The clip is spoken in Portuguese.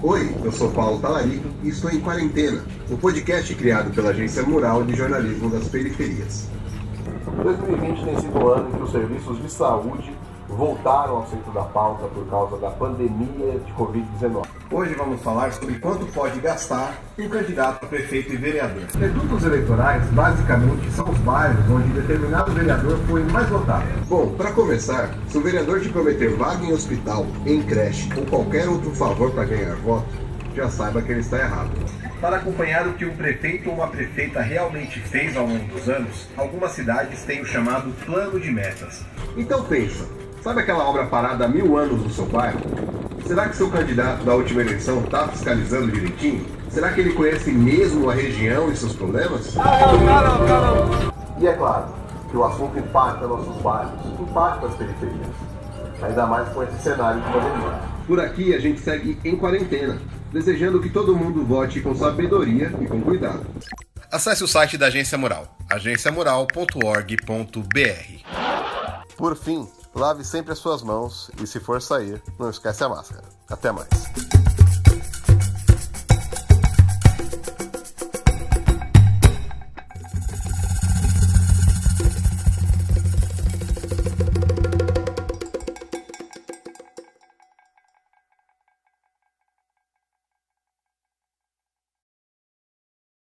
Oi, eu sou Paulo Talarico e estou em Quarentena, o um podcast criado pela Agência Mural de Jornalismo das Periferias. 2020 tem sido um ano em que os serviços de saúde voltaram ao centro da pauta por causa da pandemia de Covid-19. Hoje vamos falar sobre quanto pode gastar um candidato a prefeito e vereador. Redutos eleitorais, basicamente, são os bairros onde determinado vereador foi mais votado. Bom, para começar, se o vereador te prometer vaga em hospital, em creche ou qualquer outro favor para ganhar voto, já saiba que ele está errado. Para acompanhar o que um prefeito ou uma prefeita realmente fez ao longo dos anos, algumas cidades têm o chamado plano de metas. Então pensa, Sabe aquela obra parada há mil anos no seu bairro? Será que seu candidato da última eleição está fiscalizando direitinho? Será que ele conhece mesmo a região e seus problemas? E é claro que o assunto impacta nossos bairros, impacta as periferias. Ainda mais com esse cenário de pandemia. Por aqui a gente segue em quarentena, desejando que todo mundo vote com sabedoria e com cuidado. Acesse o site da Agência Mural, agenciamural.org.br. Por fim, Lave sempre as suas mãos e, se for sair, não esquece a máscara. Até mais.